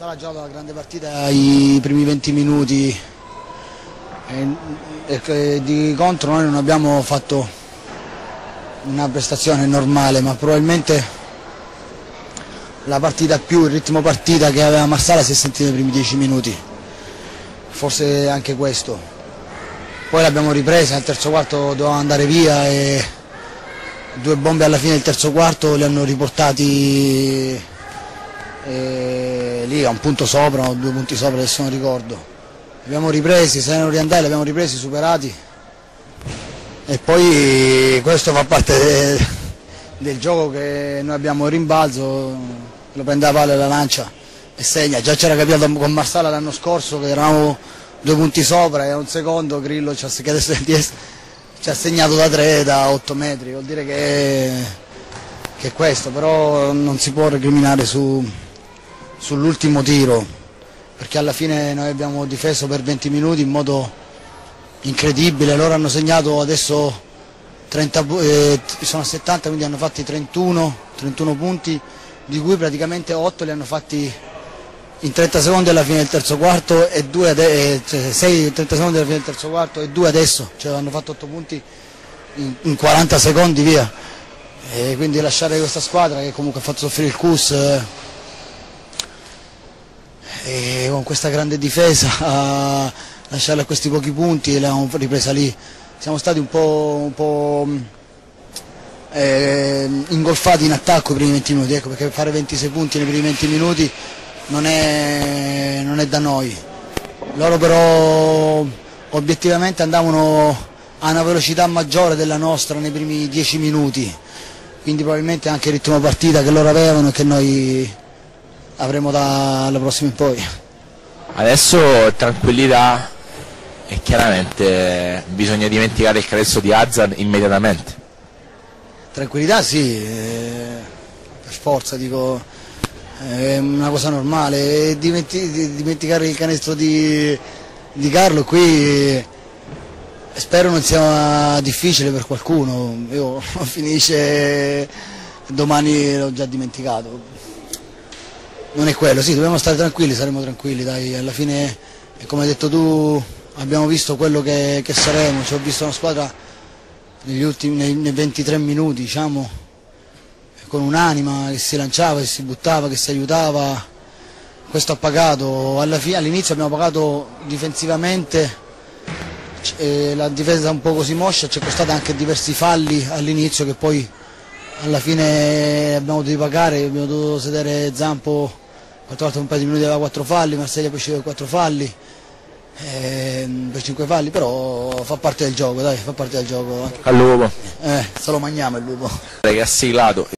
Ha giocato una grande partita i primi 20 minuti. E, e di contro noi non abbiamo fatto una prestazione normale ma probabilmente la partita più, il ritmo partita che aveva Marsala si è sentito nei primi 10 minuti. Forse anche questo. Poi l'abbiamo ripresa nel terzo quarto dovevamo andare via e due bombe alla fine del terzo quarto li hanno riportati e lì a un punto sopra o due punti sopra adesso non ricordo. Abbiamo ripresi, se erano riandati li abbiamo ripresi, superati. E poi questo fa parte de, del gioco che noi abbiamo rimbalzo lo prende la palla la lancia e segna. Già c'era capito con Marsala l'anno scorso che eravamo due punti sopra e a un secondo Grillo ci ha, ci ha segnato da 3 da 8 metri. Vuol dire che, che è questo però non si può recriminare su sull'ultimo tiro, perché alla fine noi abbiamo difeso per 20 minuti in modo incredibile, loro hanno segnato adesso 30, eh, sono a 70, quindi hanno fatti 31, 31 punti, di cui praticamente 8 li hanno fatti in 30 secondi alla fine del terzo quarto e 2 eh, cioè 6 30 secondi alla fine del terzo quarto e 2 adesso, cioè hanno fatto 8 punti in, in 40 secondi via. E quindi lasciare questa squadra che comunque ha fatto soffrire il CUS eh, e con questa grande difesa a lasciarla a questi pochi punti e l'abbiamo ripresa lì. Siamo stati un po', un po' eh, ingolfati in attacco i primi 20 minuti, ecco, perché fare 26 punti nei primi 20 minuti non è, non è da noi. Loro però obiettivamente andavano a una velocità maggiore della nostra nei primi 10 minuti, quindi probabilmente anche il ritmo partita che loro avevano e che noi avremo dalla prossima in poi. Adesso tranquillità e chiaramente bisogna dimenticare il carezzo di Hazard immediatamente. Tranquillità sì, eh, per forza dico, è una cosa normale, dimenticare il canestro di, di Carlo qui spero non sia difficile per qualcuno, io finisce domani l'ho già dimenticato non è quello, sì, dobbiamo stare tranquilli, saremo tranquilli, dai, alla fine, come hai detto tu, abbiamo visto quello che, che saremo, ci ho visto una squadra negli ultimi, nei, nei 23 minuti, diciamo, con un'anima che si lanciava, che si buttava, che si aiutava, questo ha pagato, all'inizio abbiamo pagato difensivamente, eh, la difesa un po' così moscia, ci è costata anche diversi falli all'inizio che poi alla fine abbiamo dovuto pagare, abbiamo dovuto sedere Zampo, quattro volte un paio di minuti aveva quattro falli, Marsiglia poi uscire quattro falli, eh, per cinque falli, però fa parte del gioco, dai, fa parte del gioco. Al lupo. Eh, se lo mangiamo il lupo. Che ha siglato